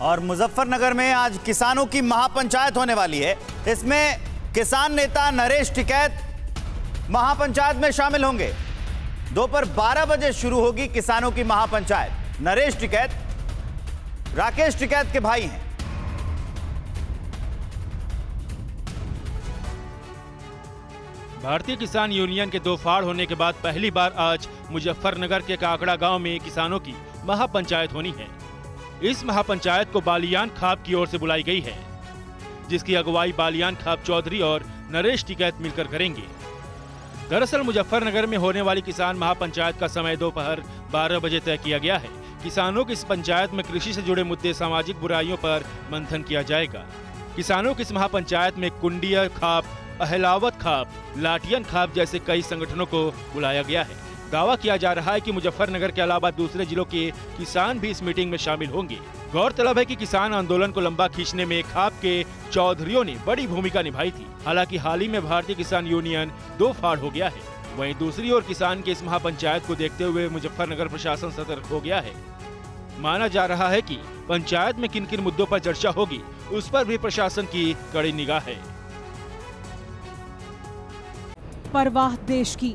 और मुजफ्फरनगर में आज किसानों की महापंचायत होने वाली है। इसमें किसान नेता नरेश टिकैत महापंचायत में शामिल होंगे। दोपहर 12 बजे शुरू होगी किसानों की महापंचायत। नरेश टिकैत, राकेश टिकैत के भाई हैं। भारतीय किसान यूनियन के दो फाड़ होने के बाद पहली बार आज मुजफ्फरनगर के काकड़ा गाँव में किसानों की महापंचायत होनी है। इस महापंचायत को बालियान खाप की ओर से बुलाई गई है, जिसकी अगुवाई बालियान खाप चौधरी और नरेश टिकैत मिलकर करेंगे। दरअसल मुजफ्फरनगर में होने वाली किसान महापंचायत का समय दोपहर 12 बजे तय किया गया है। किसानों की इस पंचायत में कृषि से जुड़े मुद्दे, सामाजिक बुराइयों पर मंथन किया जाएगा। किसानों की इस महापंचायत में कुंडिया खाप अहलावत खाप लाटियन खाप जैसे कई संगठनों को बुलाया गया है। दावा किया जा रहा है कि मुजफ्फरनगर के अलावा दूसरे जिलों के किसान भी इस मीटिंग में शामिल होंगे। गौरतलब है कि किसान आंदोलन को लंबा खींचने में खाप के चौधरियों ने बड़ी भूमिका निभाई थी। हालाँकि हाल ही में भारतीय किसान यूनियन दो फाड़ हो गया है। वहीं दूसरी ओर किसान के इस महापंचायत को देखते हुए मुजफ्फरनगर प्रशासन सतर्क हो गया है। माना जा रहा है कि पंचायत में किन किन मुद्दों पर चर्चा होगी, उस पर भी प्रशासन की कड़ी निगाह है। परवाह देश की।